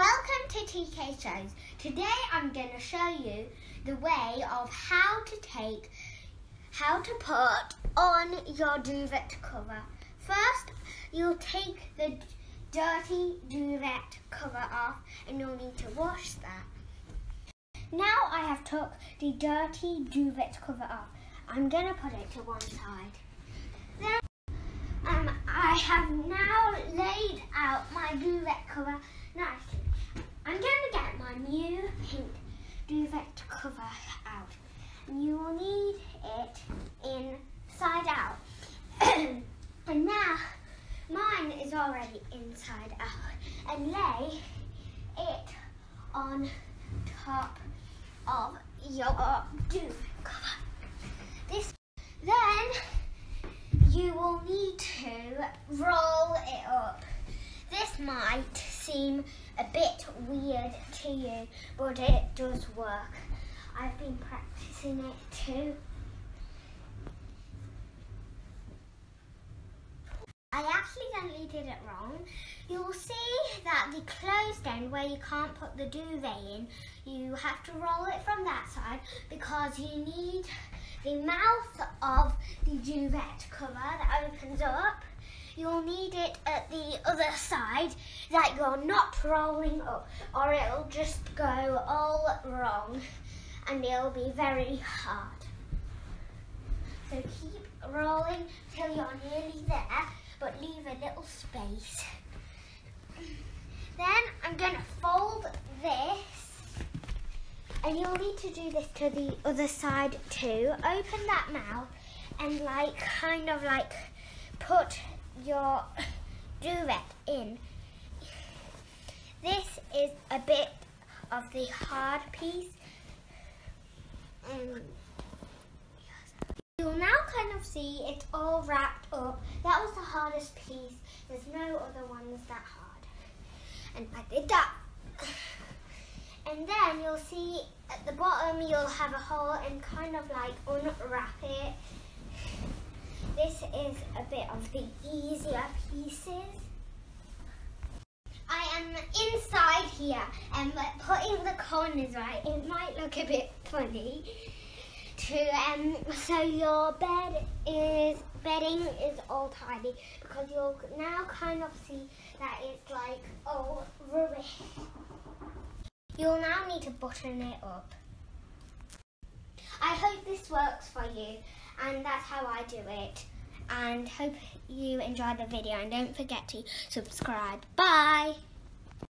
Welcome to TK Shows. Today I'm going to show you the way of how to take, how to put on your duvet cover. First, you'll take the dirty duvet cover off and you'll need to wash that. Now I have took the dirty duvet cover off. I'm going to put it to one side. Then um, I have now laid out my duvet cover nicely. I'm going to get my new pink duvet cover out. And you will need it inside out. and now mine is already inside out. And lay it on top of your duvet cover. This then you will need to roll it up. This might seem a bit weird to you, but it does work. I've been practicing it too. I accidentally did it wrong. You'll see that the closed end where you can't put the duvet in, you have to roll it from that side because you need the mouth of the duvet cover that opens up you'll need it other side that you're not rolling up or it'll just go all wrong and it'll be very hard. So keep rolling till you're nearly there but leave a little space. Then I'm going to fold this and you'll need to do this to the other side too. Open that mouth and like kind of like put your duvet in. This is a bit of the hard piece. Um, You'll now kind of see it's all wrapped up. That was the hardest piece. There's no other ones that hard. And I did that. And then you'll see at the bottom you'll have a hole and kind of like unwrap it this is a bit of the easier pieces. I am inside here and putting the corners right, it might look a bit funny. To, um, so your bed is, bedding is all tidy because you'll now kind of see that it's like all rubbish. You'll now need to button it up. I hope this works for you and that's how I do it and hope you enjoyed the video and don't forget to subscribe. Bye!